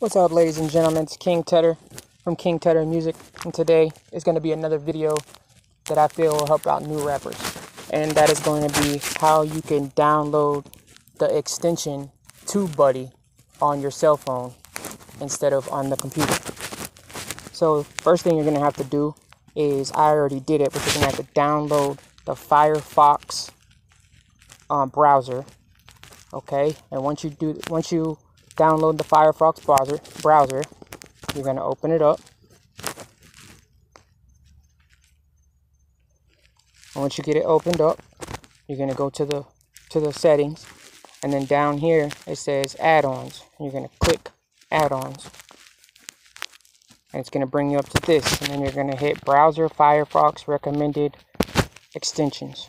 What's up ladies and gentlemen, it's King Tedder from King Tedder Music and today is going to be another video that I feel will help out new rappers and that is going to be how you can download the extension TubeBuddy on your cell phone instead of on the computer. So first thing you're going to have to do is, I already did it, but you're going to have to download the Firefox um, browser okay and once you do once you download the Firefox browser, browser you're going to open it up. And once you get it opened up, you're going to go to the to the settings and then down here it says add-ons. You're going to click add-ons. And it's going to bring you up to this and then you're going to hit browser Firefox recommended extensions.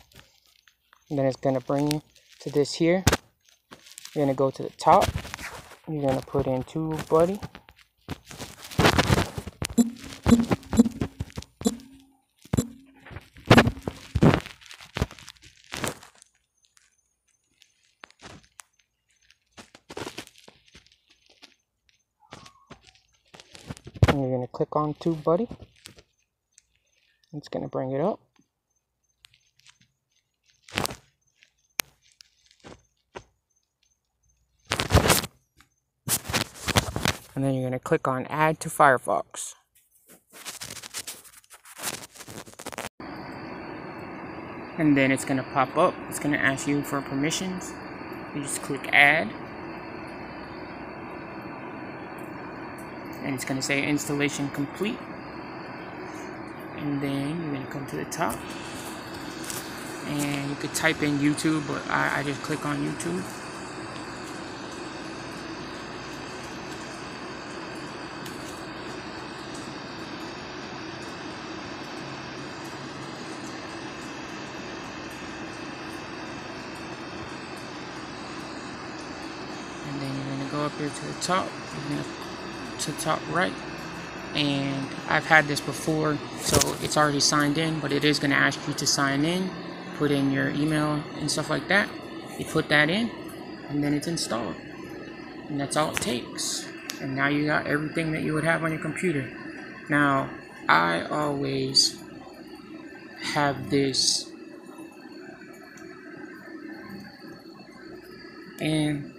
And then it's going to bring you to this here. You're going to go to the top you're gonna put in TubeBuddy. And you're gonna click on TubeBuddy. It's gonna bring it up. And then you're going to click on add to Firefox. And then it's going to pop up. It's going to ask you for permissions. You just click add. And it's going to say installation complete. And then you're going to come to the top. And you could type in YouTube, but I, I just click on YouTube. and then you're gonna up here to the top to top right. And I've had this before so it's already signed in but it is going to ask you to sign in put in your email and stuff like that. You put that in and then it's installed. And that's all it takes. And now you got everything that you would have on your computer. Now I always have this. And